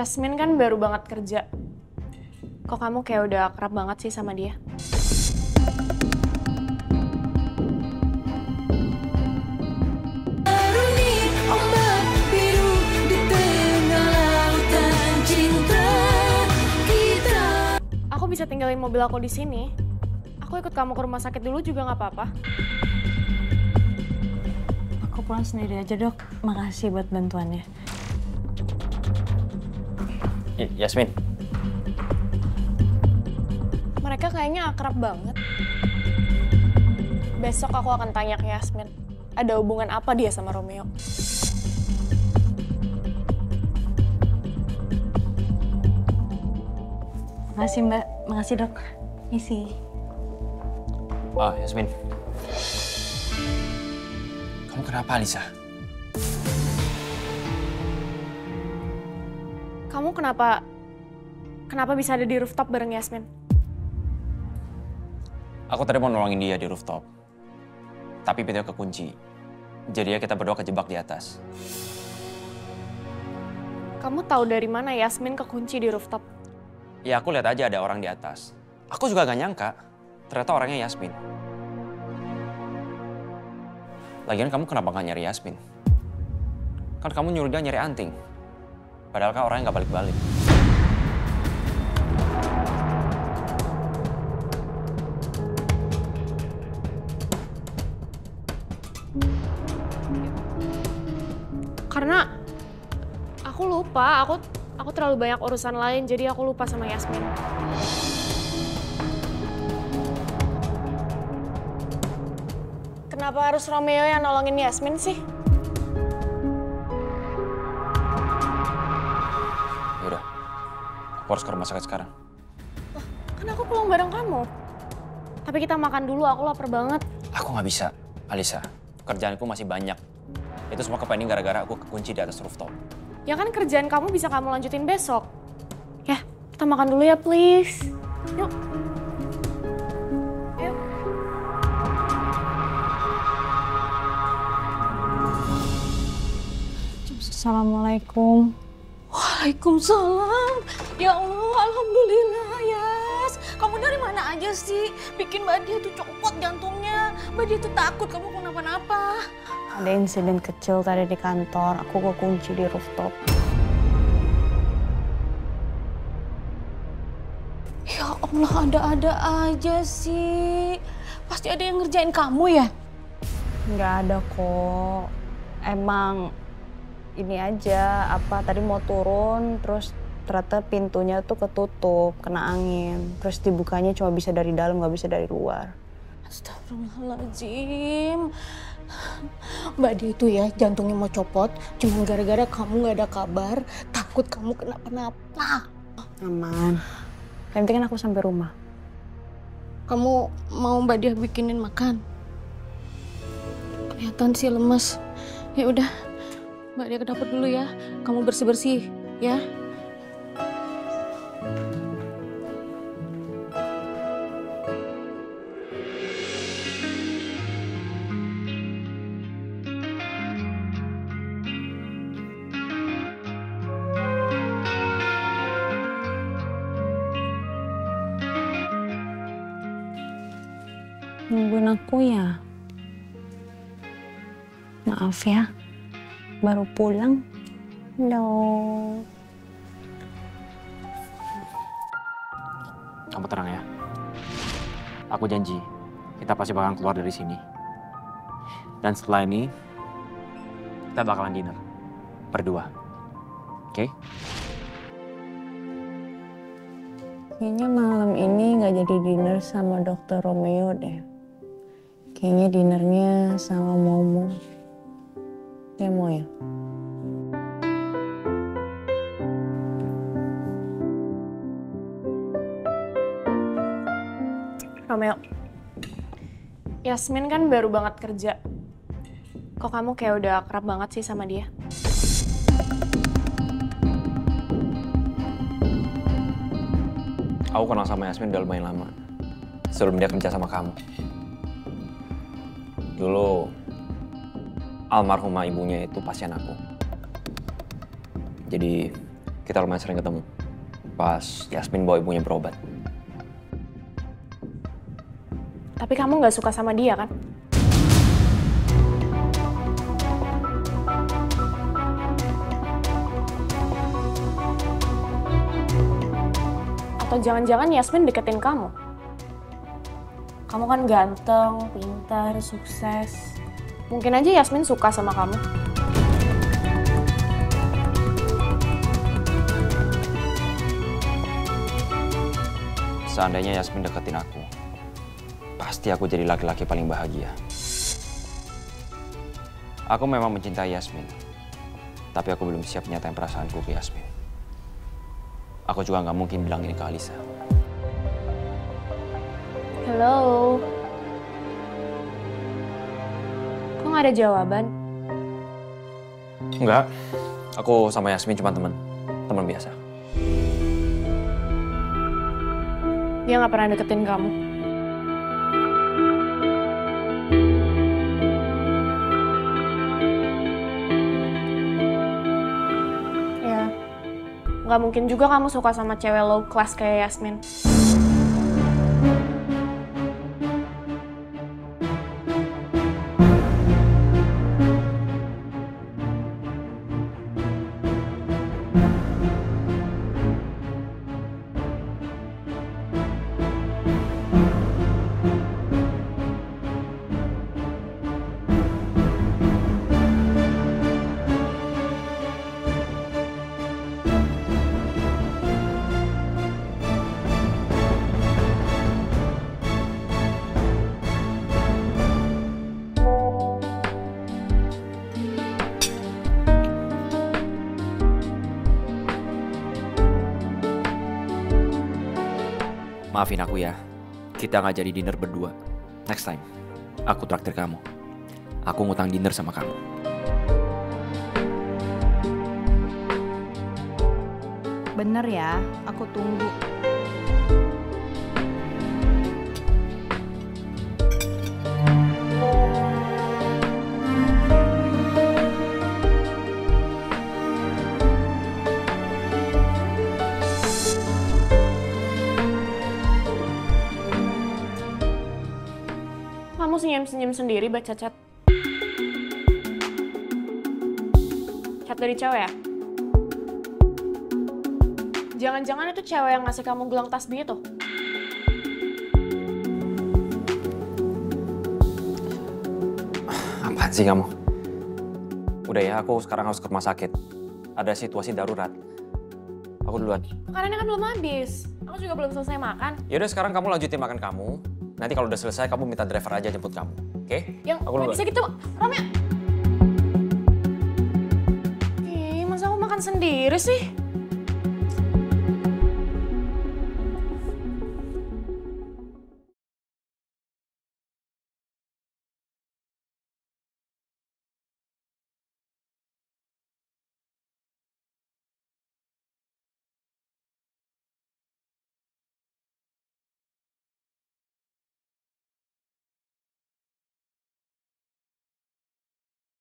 Yasmin kan baru banget kerja. Kok kamu kayak udah akrab banget sih sama dia? Aku bisa tinggalin mobil aku di sini. Aku ikut kamu ke rumah sakit dulu juga nggak apa-apa. Aku pulang sendiri aja dok. Makasih buat bantuannya. Y- Yasmin, Mereka kayaknya akrab banget. Besok aku akan tanya ke Yasmin. Ada hubungan apa dia sama Romeo? Makasih mbak. Makasih dok. Isi. ah Yasmin. Kamu kenapa Alisa? Kamu kenapa kenapa bisa ada di rooftop bareng Yasmin? Aku tadi mau nolongin dia di rooftop. Tapi pintunya kekunci. Jadi ya kita berdua kejebak di atas. Kamu tahu dari mana Yasmin kekunci di rooftop? Ya aku lihat aja ada orang di atas. Aku juga gak nyangka. Ternyata orangnya Yasmin. Lagian kamu kenapa gak nyari Yasmin? Kan kamu nyuruh dia nyari anting. Padahal kan orangnya gak balik-balik. Karena aku lupa, aku aku terlalu banyak urusan lain jadi aku lupa sama Yasmin. Kenapa harus Romeo yang nolongin Yasmin sih? Aku harus ke rumah sakit sekarang. Kan aku pulang bareng kamu. Tapi kita makan dulu, aku lapar banget. Aku nggak bisa, Alisa. Kerjaanku masih banyak. Itu semua kepenting gara-gara aku kekunci di atas rooftop. Ya kan kerjaan kamu bisa kamu lanjutin besok. Ya, kita makan dulu ya please. Yuk. Yuk. Assalamualaikum. Waalaikumsalam. Ya Allah, alhamdulillah Yas. Kamu dari mana aja sih? Bikin Mbak Dia tuh copot jantungnya. Mbak Dia tuh takut kamu kenapa-napa. Ada insiden kecil tadi di kantor. Aku kekunci di rooftop. Ya Allah, ada-ada aja sih. Pasti ada yang ngerjain kamu ya? Nggak ada kok. Emang ini aja apa tadi mau turun terus ternyata pintunya tuh ketutup kena angin terus dibukanya cuma bisa dari dalam nggak bisa dari luar Astagfirullahaladzim. Mbak Dia itu ya jantungnya mau copot, cuman gara-gara kamu nggak ada kabar, takut kamu kenapa-napa. aman yang penting kan aku sampai rumah Kamu mau Mbak Dia bikinin makan? Kelihatan sih lemes. Ya udah, Mbak Dia ke dapur dulu ya. Kamu bersih-bersih ya. Nungguin aku ya maaf ya baru pulang no Kamu tenang ya. Aku janji, kita pasti bakalan keluar dari sini. Dan setelah ini, kita bakalan dinner. Berdua. Oke? Kayaknya malam ini nggak jadi dinner sama dokter Romeo deh. Kayaknya dinernya sama Momo. Mau ya? Romeo. Yasmin kan baru banget kerja. Kok kamu kayak udah akrab banget sih sama dia? Aku kenal sama Yasmin udah lumayan lama. Sebelum dia kerja sama kamu. Dulu, almarhumah ibunya itu pasien aku. Jadi, kita lumayan sering ketemu. Pas Yasmin bawa ibunya berobat. Tapi kamu nggak suka sama dia kan? Atau jangan-jangan Yasmin deketin kamu? Kamu kan ganteng, pintar, sukses. Mungkin aja Yasmin suka sama kamu. Seandainya Yasmin deketin aku, pasti aku jadi laki-laki paling bahagia. Aku memang mencintai Yasmin, tapi aku belum siap nyatain perasaanku ke Yasmin. Aku juga nggak mungkin bilang ini ke Alisa. Hello. Kok nggak ada jawaban? Enggak, aku sama Yasmin cuma teman, teman biasa. Dia nggak pernah deketin kamu. Ya, nggak mungkin juga kamu suka sama cewek low class kayak Yasmin. Maafin aku ya, kita nggak jadi dinner berdua. Next time, aku traktir kamu. Aku ngutang dinner sama kamu. Bener ya, aku tunggu. Kamu senyum-senyum sendiri baca chat. Chat dari cewek ya? Jangan-jangan itu cewek yang ngasih kamu gelang tasbih itu? Apaan sih kamu? Udah ya, aku sekarang harus ke rumah sakit. Ada situasi darurat. Aku duluan. Makanannya kan belum habis. Aku juga belum selesai makan. Yaudah sekarang kamu lanjutin makan kamu. Nanti kalau udah selesai kamu minta driver aja jemput kamu. Oke? Yang Aku bisa gitu, Romeo. Ih, masa aku makan sendiri sih?